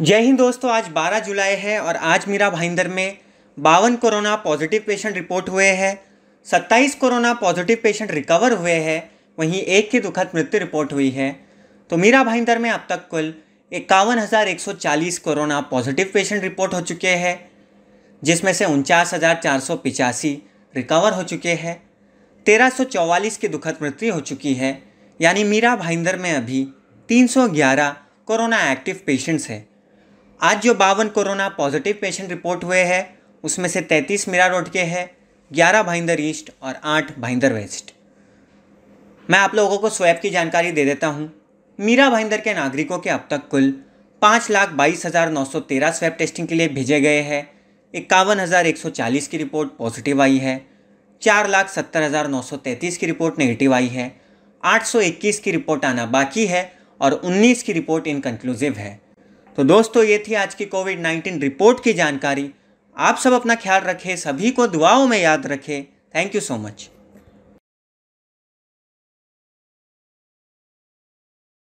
जय हिंद दोस्तों, आज 12 जुलाई है और आज मीरा भाईंदर में बावन कोरोना पॉजिटिव पेशेंट रिपोर्ट हुए हैं 27 कोरोना पॉजिटिव पेशेंट रिकवर हुए हैं, वहीं एक की दुखद मृत्यु रिपोर्ट हुई है। तो मीरा भाईंदर में अब तक कुल इक्यावन हज़ार एक सौ चालीस कोरोना पॉजिटिव पेशेंट रिपोर्ट हो चुके हैं, जिसमें से उनचास हज़ार चार सौ पिचासी रिकवर हो चुके हैं, तेरह सौ चौवालीस की दुखद मृत्यु हो चुकी है, यानी मीरा भाईंदर में अभी तीन सौ ग्यारह कोरोना एक्टिव पेशेंट्स हैं। आज जो बावन कोरोना पॉजिटिव पेशेंट रिपोर्ट हुए हैं, उसमें से तैंतीस मीरा रोड के हैं, ग्यारह भाईंदर ईस्ट और आठ भाईंदर वेस्ट। मैं आप लोगों को स्वैप की जानकारी दे देता हूँ। मीरा भाईंदर के नागरिकों के अब तक कुल पाँच लाख बाईस हज़ार नौ सौ तेरह स्वैप टेस्टिंग के लिए भेजे गए हैं। इक्यावन हज़ार एक सौ चालीस की रिपोर्ट पॉजिटिव आई है। चार लाख सत्तर हज़ार नौ सौ तैंतीस की रिपोर्ट नेगेटिव आई है। आठ सौ इक्कीस की रिपोर्ट आना बाकी है और उन्नीस की रिपोर्ट इनकन्क्लूसिव है। तो दोस्तों, ये थी आज की कोविड नाइन्टीन रिपोर्ट की जानकारी। आप सब अपना ख्याल रखें, सभी को दुआओं में याद रखें। Thank you so much